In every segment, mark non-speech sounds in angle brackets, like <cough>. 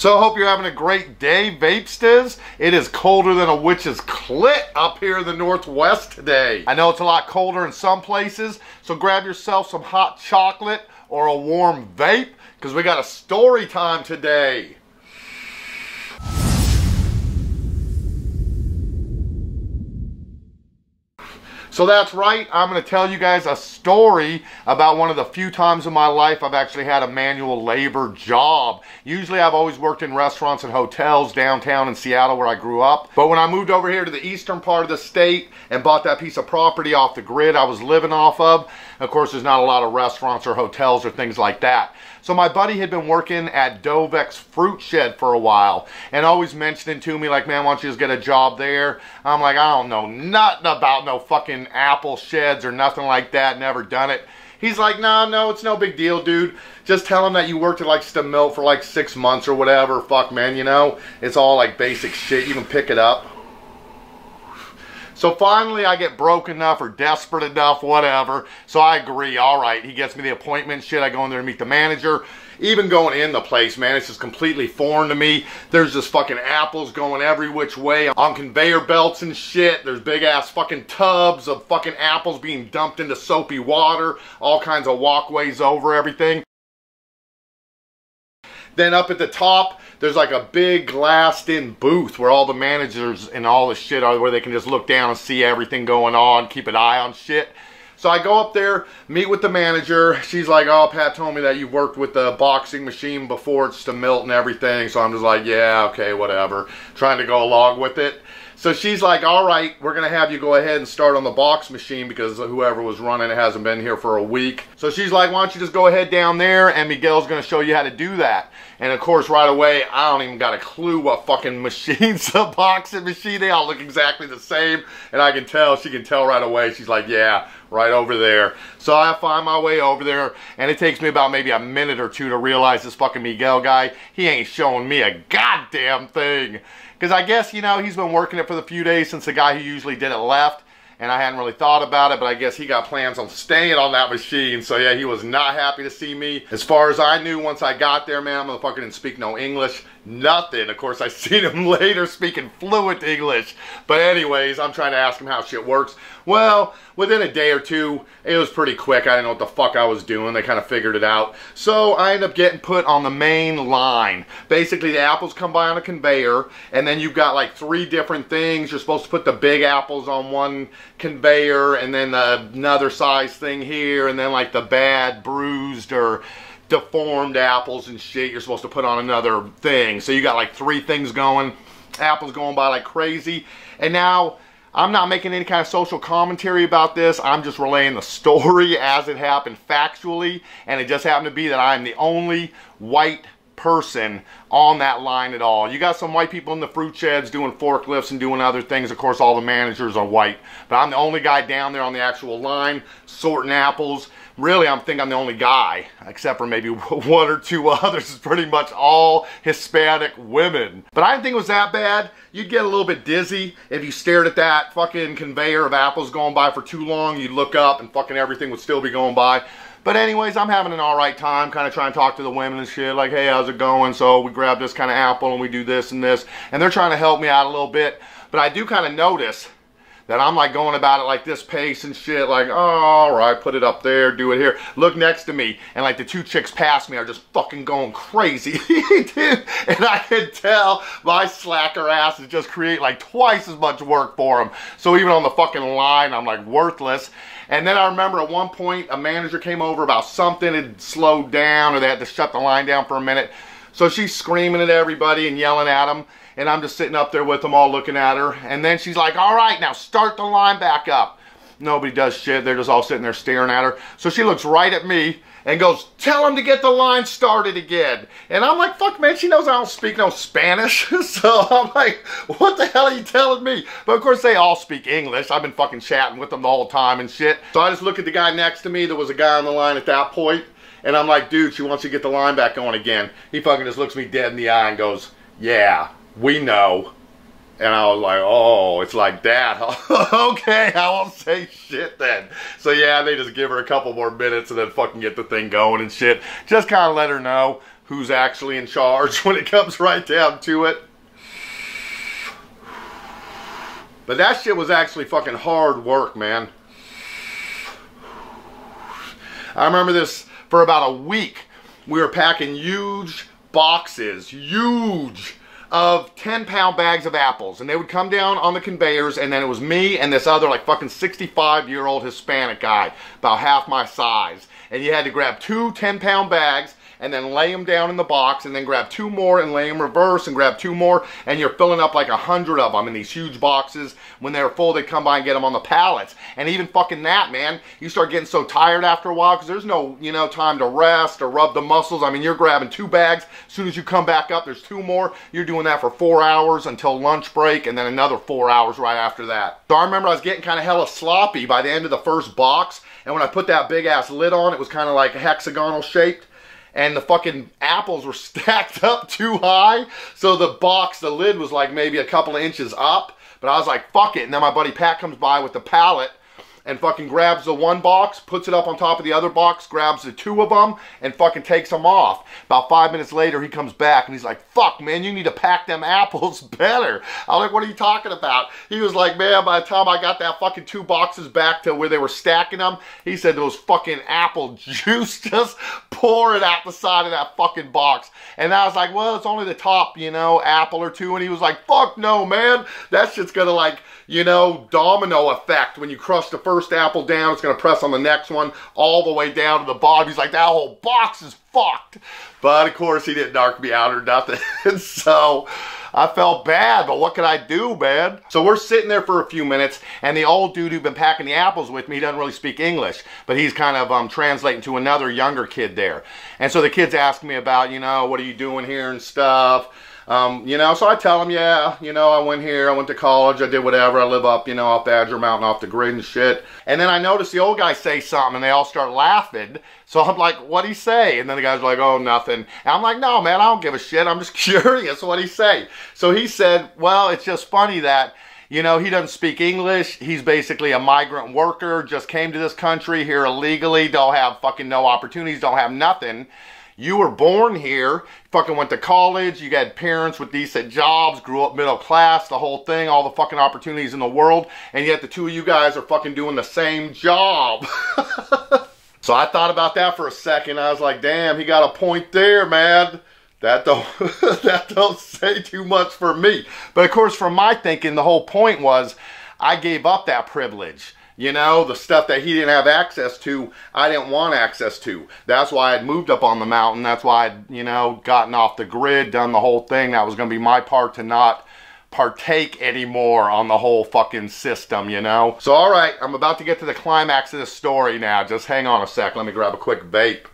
So I hope you're having a great day, Vapestas. It is colder than a witch's clit up here in the Northwest today. I know it's a lot colder in some places, so grab yourself some hot chocolate or a warm vape, because we got a story time today. So that's right, I'm going to tell you guys a story about one of the few times in my life I've actually had a manual labor job. Usually I've always worked in restaurants and hotels downtown in Seattle where I grew up. But when I moved over here to the eastern part of the state and bought that piece of property off the grid I was living off of, of course there's not a lot of restaurants or hotels or things like that. So my buddy had been working at Dovex Fruit Shed for a while and always mentioning to me like, man, why don't you just get a job there? I'm like, I don't know nothing about no fucking apple sheds or nothing like that. Never done it. He's like, no, no, it's no big deal, dude. Just tell him that you worked at like Stemilt for like six months or whatever. Fuck, man, you know? It's all like basic shit. You can pick it up. So finally, I get broke enough or desperate enough, whatever. So I agree. All right, he gets me the appointment. Shit, I go in there and meet the manager. Even going in the place, man, it's just completely foreign to me. There's just fucking apples going every which way on conveyor belts and shit. There's big ass fucking tubs of fucking apples being dumped into soapy water. All kinds of walkways over everything. Then up at the top, there's like a big glassed in booth where all the managers and all the shit are where they can just look down and see everything going on, keep an eye on shit. So I go up there, meet with the manager. She's like, oh, Pat told me that you've worked with the boxing machine before at Stemilt and everything. So I'm just like, yeah, okay, whatever. Trying to go along with it. So she's like, all right, we're going to have you go ahead and start on the box machine because whoever was running it hasn't been here for a week. So she's like, why don't you just go ahead down there and Miguel's going to show you how to do that. And of course, right away, I don't even got a clue what fucking <laughs> machine's a boxing machine. They all look exactly the same. And I can tell, she can tell right away. She's like, yeah, right over there. So I find my way over there, and it takes me about maybe a minute or two to realize this fucking Miguel guy, he ain't showing me a goddamn thing. Because I guess, you know, he's been working it for the few days since the guy who usually did it left. And I hadn't really thought about it, but I guess he got plans on staying on that machine. So yeah, he was not happy to see me. As far as I knew, once I got there, man, motherfucker didn't speak no English nothing. Of course, I <laughs> seen him later speaking fluent English. But anyways, I'm trying to ask him how shit works. Well, within a day or two, it was pretty quick. I didn't know what the fuck I was doing. They kind of figured it out. So I end up getting put on the main line. Basically, the apples come by on a conveyor, and then you've got like three different things. You're supposed to put the big apples on one conveyor, and then another size thing here, and then like the bad, bruised, or deformed apples and shit you're supposed to put on another thing. So you got like three things going. Apples going by like crazy. And now I'm not making any kind of social commentary about this. I'm just relaying the story <laughs> as it happened factually. And it just happened to be that I'm the only white person on that line at all. You got some white people in the fruit sheds doing forklifts and doing other things. Of course, all the managers are white. But I'm the only guy down there on the actual line sorting apples. Really, I'm think I'm the only guy, except for maybe <laughs> one or two others. It's pretty much all Hispanic women. But I didn't think it was that bad. You'd get a little bit dizzy if you stared at that fucking conveyor of apples going by for too long. You'd look up and fucking everything would still be going by. But anyways, I'm having an alright time, kind of trying to talk to the women and shit, like, hey, how's it going? So we grab this kind of apple and we do this and this. And they're trying to help me out a little bit. But I do kind of notice that I'm like going about it like this pace and shit, like, oh, all right, put it up there, do it here. Look next to me, and like the two chicks past me are just fucking going crazy, dude. <laughs> And I can tell my slacker ass is just create like twice as much work for them. So even on the fucking line, I'm like worthless. And then I remember at one point a manager came over about something had slowed down or they had to shut the line down for a minute. So she's screaming at everybody and yelling at them. And I'm just sitting up there with them all looking at her. And then she's like, all right, now start the line back up. Nobody does shit. They're just all sitting there staring at her. So she looks right at me and goes, tell him to get the line started again. And I'm like, fuck, man, she knows I don't speak no Spanish. <laughs> so I'm like, what the hell are you telling me? But of course, they all speak English. I've been fucking chatting with them the whole time and shit. So I just look at the guy next to me. There was a guy on the line at that point, And I'm like, dude, she wants you to get the line back going again. He fucking just looks me dead in the eye and goes, yeah, we know. And I was like, oh, it's like that. <laughs> okay, I won't say shit then. So yeah, they just give her a couple more minutes and then fucking get the thing going and shit. Just kind of let her know who's actually in charge <laughs> when it comes right down to it. But that shit was actually fucking hard work, man. I remember this for about a week. We were packing huge boxes, huge, of 10 pound bags of apples. And they would come down on the conveyors, and then it was me and this other, like, fucking 65 year old Hispanic guy, about half my size. And you had to grab two 10 pound bags and then lay them down in the box and then grab two more and lay them reverse and grab two more and you're filling up like a hundred of them in these huge boxes. When they're full, they come by and get them on the pallets. And even fucking that, man, you start getting so tired after a while because there's no, you know, time to rest or rub the muscles. I mean, you're grabbing two bags. As soon as you come back up, there's two more. You're doing that for four hours until lunch break and then another four hours right after that. So I remember I was getting kind of hella sloppy by the end of the first box. And when I put that big ass lid on, it was kind of like hexagonal shaped and the fucking apples were <laughs> stacked up too high. So the box, the lid was like maybe a couple of inches up. But I was like, fuck it. And then my buddy Pat comes by with the pallet and fucking grabs the one box, puts it up on top of the other box, grabs the two of them, and fucking takes them off. About five minutes later, he comes back and he's like, fuck, man, you need to pack them apples <laughs> better. I was like, what are you talking about? He was like, man, by the time I got that fucking two boxes back to where they were stacking them, he said those fucking apple <laughs> juice just pouring out the side of that fucking box. And I was like, well, it's only the top, you know, apple or two. And he was like, fuck no, man. That shit's gonna like, you know, domino effect. When you crush the first apple down, it's going to press on the next one all the way down to the bottom. He's like, that whole box is fucked. But of course, he didn't narc me out or <laughs> nothing. so I felt bad, but what could I do, man? So we're sitting there for a few minutes, and the old dude who'd been packing the apples with me, he doesn't really speak English, but he's kind of um, translating to another younger kid there. And so the kid's asking me about, you know, what are you doing here and stuff. Um, you know, so I tell them, yeah, you know, I went here, I went to college, I did whatever, I live up, you know, off Badger Mountain, off the grid and shit. And then I notice the old guy say something, and they all start laughing. So I'm like, what'd he say? And then the guy's like, oh, nothing. And I'm like, no, man, I don't give a shit. I'm just <laughs> curious. What'd he say? So he said, well, it's just funny that you know, he doesn't speak English. He's basically a migrant worker, just came to this country here illegally, don't have fucking no opportunities, don't have nothing. You were born here, fucking went to college, you got parents with decent jobs, grew up middle class, the whole thing, all the fucking opportunities in the world, and yet the two of you guys are fucking doing the same job. <laughs> so I thought about that for a second. I was like, damn, he got a point there, man that don't <laughs> that don't say too much for me. But of course, from my thinking, the whole point was I gave up that privilege. You know, the stuff that he didn't have access to, I didn't want access to. That's why I'd moved up on the mountain. That's why I'd, you know, gotten off the grid, done the whole thing. That was going to be my part to not partake anymore on the whole fucking system, you know? So, all right, I'm about to get to the climax of this story now. Just hang on a sec. Let me grab a quick vape.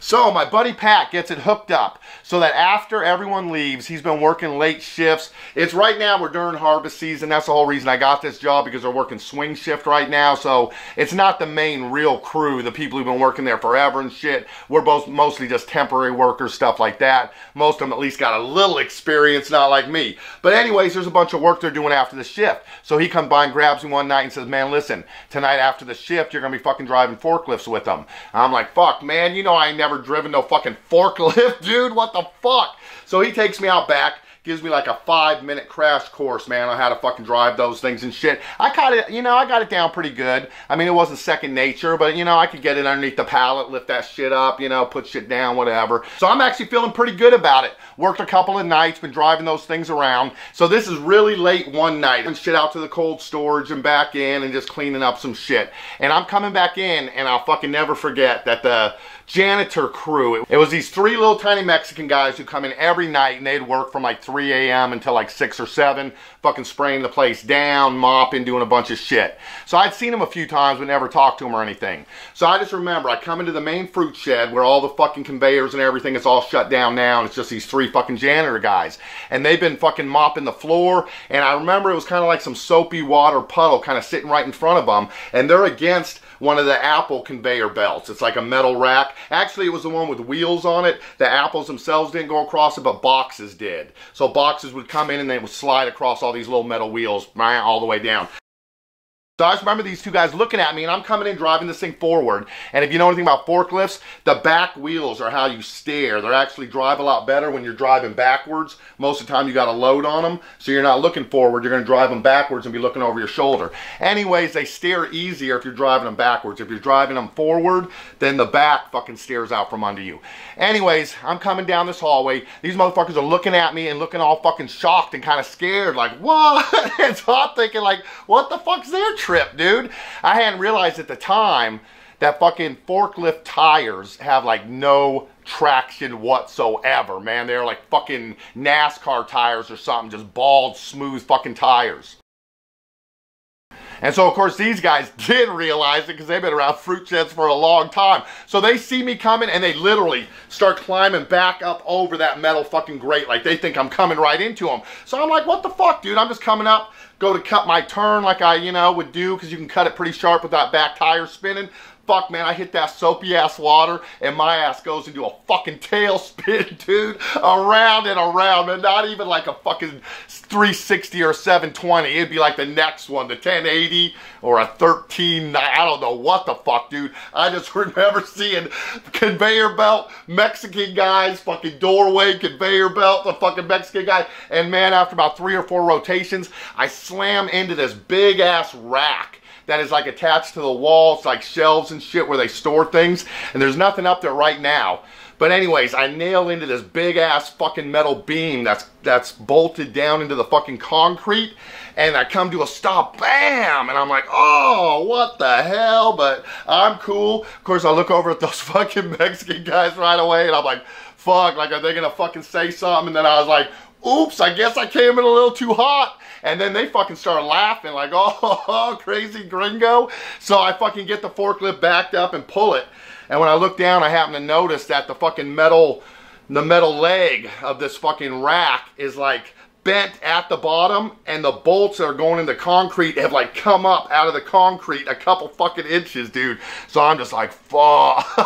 So my buddy Pat gets it hooked up so that after everyone leaves, he's been working late shifts. It's right now we're during harvest season. That's the whole reason I got this job because they're working swing shift right now. So it's not the main real crew, the people who've been working there forever and shit. We're both mostly just temporary workers, stuff like that. Most of them at least got a little experience, not like me. But anyways, there's a bunch of work they're doing after the shift. So he comes by and grabs me one night and says, man, listen, tonight after the shift, you're going to be fucking driving forklifts with them. I'm like, fuck, man, you know I never driven no fucking forklift, <laughs> dude. The fuck? So he takes me out back gives me like a five minute crash course, man, on how to fucking drive those things and shit. I got it, you know, I got it down pretty good. I mean, it wasn't second nature, but you know, I could get it underneath the pallet, lift that shit up, you know, put shit down, whatever. So I'm actually feeling pretty good about it. Worked a couple of nights, been driving those things around. So this is really late one night and shit out to the cold storage and back in and just cleaning up some shit. And I'm coming back in and I'll fucking never forget that the janitor crew. It was these three little tiny Mexican guys who come in every night and they'd work from like 3 a.m. until like 6 or 7, fucking spraying the place down, mopping, doing a bunch of shit. So I'd seen them a few times but never talked to them or anything. So I just remember I come into the main fruit shed where all the fucking conveyors and everything is all shut down now and it's just these three fucking janitor guys. And they've been fucking mopping the floor and I remember it was kind of like some soapy water puddle kind of sitting right in front of them and they're against one of the apple conveyor belts. It's like a metal rack. Actually, it was the one with wheels on it. The apples themselves didn't go across it, but boxes did. So boxes would come in and they would slide across all these little metal wheels all the way down. So I just remember these two guys looking at me and I'm coming in driving this thing forward. And if you know anything about forklifts, the back wheels are how you steer. They're actually drive a lot better when you're driving backwards. Most of the time you got a load on them. So you're not looking forward. You're going to drive them backwards and be looking over your shoulder. Anyways, they steer easier if you're driving them backwards. If you're driving them forward, then the back fucking steers out from under you. Anyways, I'm coming down this hallway. These motherfuckers are looking at me and looking all fucking shocked and kind of scared. Like, what? <laughs> and so I'm thinking like, what the fuck's their trip, dude? I hadn't realized at the time that fucking forklift tires have like no traction whatsoever, man. They're like fucking NASCAR tires or something, just bald, smooth fucking tires. And so, of course, these guys <laughs> did realize it because they've been around fruit sheds for a long time. So they see me coming and they literally start climbing back up over that metal fucking grate like they think I'm coming right into them. So I'm like, what the fuck, dude? I'm just coming up, go to cut my turn like I, you know, would do because you can cut it pretty sharp with that back tire spinning. Fuck, man, I hit that soapy ass water and my ass goes into a fucking tailspin, <laughs> dude. Around and around, man. Not even like a fucking 360 or 720. It'd be like the next one, the 1080 or a 13. I don't know what the fuck, dude. I just <laughs> remember seeing conveyor belt, Mexican guys, fucking doorway, conveyor belt, the fucking Mexican guy. And man, after about three or four rotations, I slam into this big ass rack that is like attached to the wall. It's like shelves and shit where they store things. And there's nothing up there right now. But anyways, I nail into this big ass fucking metal beam that's that's bolted down into the fucking concrete. And I come to a stop, bam! And I'm like, oh, what the hell? But I'm cool. Of course, I look over at those <laughs> fucking Mexican guys right away and I'm like, fuck, like, are they gonna fucking say something? And then I was like, oops, I guess I came in a little too hot. And then they fucking start laughing like, <laughs> oh, crazy gringo. So I fucking get the forklift backed up and pull it. And when I look down, I happen to notice that the fucking metal, the metal leg of this fucking rack is like bent at the bottom and the bolts that are going into concrete have like come up out of the concrete a couple fucking inches, dude. So I'm just like, fuck. <laughs>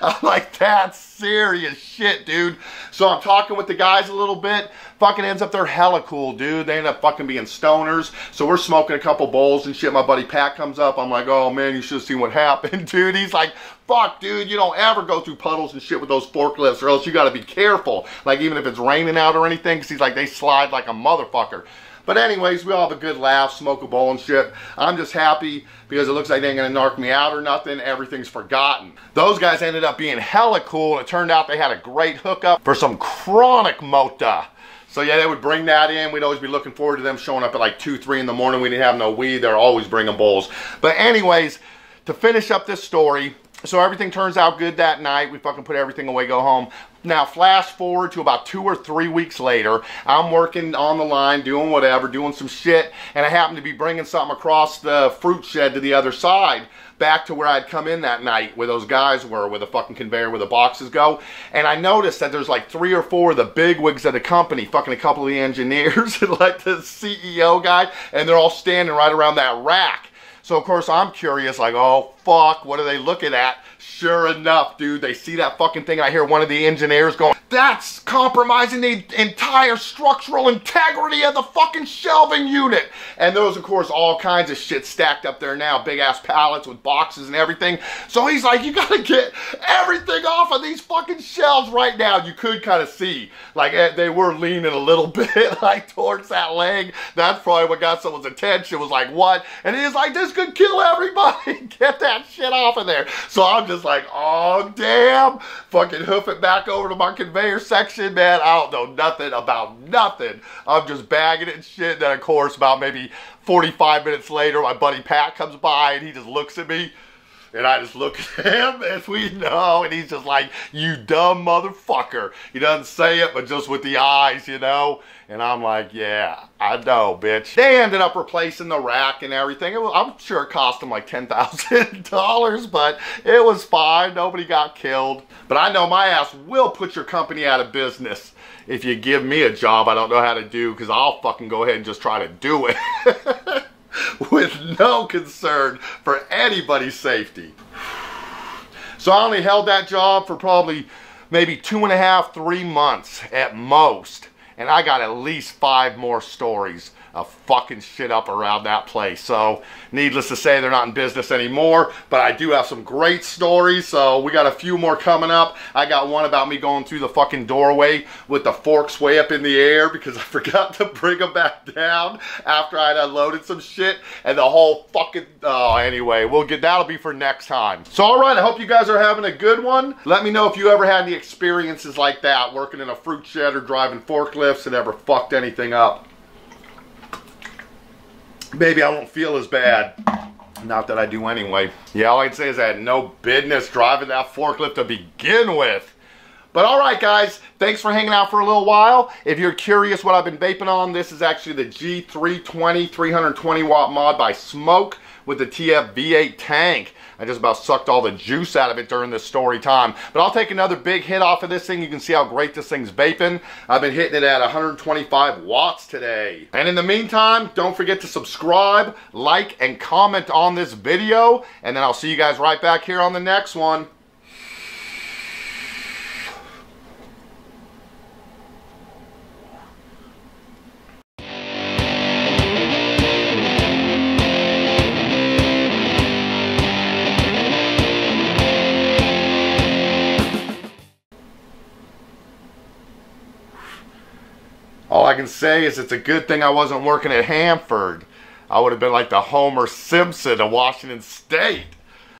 I'm like, that's serious shit, dude. So I'm talking with the guys a little bit. Fucking ends up they're hella cool, dude. They end up fucking being stoners. So we're smoking a couple bowls and shit. My buddy Pat comes up. I'm like, oh man, you should have seen what happened, <laughs> dude. He's like, fuck, dude, you don't ever go through puddles and shit with those forklifts or else you got to be careful. Like even if it's raining out or anything, because he's like, they slide like a motherfucker. But anyways, we all have a good laugh, smoke a bowl and shit. I'm just happy because it looks like they ain't gonna narc me out or nothing. Everything's forgotten. Those guys ended up being hella cool. It turned out they had a great hookup for some chronic mota. So yeah, they would bring that in. We'd always be looking forward to them showing up at like 2, 3 in the morning. We didn't have no weed. They're always bringing bowls. But anyways, to finish up this story, so everything turns out good that night. We fucking put everything away, go home. Now, flash forward to about two or three weeks later. I'm working on the line, doing whatever, doing some shit, and I happen to be bringing something across the fruit shed to the other side, back to where I'd come in that night, where those guys were, where the fucking conveyor, where the boxes go. And I noticed that there's like three or four of the big wigs of the company, fucking a couple of the engineers, <laughs> and like the CEO guy, and they're all standing right around that rack. So of course I'm curious, like, oh fuck, what are they looking at? Sure enough, dude, they see that fucking thing. I hear one of the engineers going, that's compromising the entire structural integrity of the fucking shelving unit. And those, of course, all kinds of shit stacked up there now. Big ass pallets with boxes and everything. So he's like, you gotta get everything off of these fucking shelves right now. You could kind of see, like, eh, they were leaning a little <laughs> bit, like, towards that leg. That's probably what got someone's attention, was like, what? And he's like, this could kill everybody. <laughs> get that shit off of there. So I'm just like, oh, damn. Fucking hoof it back over to my conveyor conveyor section, man, I don't know nothing about nothing. I'm just bagging it and shit. And Then, of course, about maybe 45 minutes later, my buddy Pat comes by and he just looks at me. And I just look at <laughs> him, as we know, and he's just like, you dumb motherfucker. He doesn't say it, but just with the eyes, you know? And I'm like, yeah, I know, bitch. They ended up replacing the rack and everything. Was, I'm sure it cost them like $10,000, <laughs> but it was fine. Nobody got killed. But I know my ass will put your company out of business if you give me a job I don't know how to do because I'll fucking go ahead and just try to do it. <laughs> <laughs> with no concern for anybody's safety. So I only held that job for probably maybe two and a half, three months at most. And I got at least five more stories a fucking shit up around that place. So, needless to say, they're not in business anymore. But I do have some great stories. So, we got a few more coming up. I got one about me going through the fucking doorway with the forks way up in the air because I <laughs> forgot to bring them back down after I'd unloaded some shit. And the whole fucking. Oh, anyway, we'll get that'll be for next time. So, all right, I hope you guys are having a good one. Let me know if you ever had any experiences like that working in a fruit shed or driving forklifts and ever fucked anything up maybe I won't feel as bad. Not that I do anyway. Yeah, all I'd say is I had no business driving that forklift to begin with. But all right, guys, thanks for hanging out for a little while. If you're curious what I've been vaping on, this is actually the G320 320 watt mod by Smok with the TFV8 tank. I just about sucked all the juice out of it during this story time. But I'll take another big hit off of this thing. You can see how great this thing's vaping. I've been hitting it at 125 watts today. And in the meantime, don't forget to subscribe, like, and comment on this video. And then I'll see you guys right back here on the next one. Say is it's a good thing I wasn't working at Hanford. I would have been like the Homer Simpson of Washington State.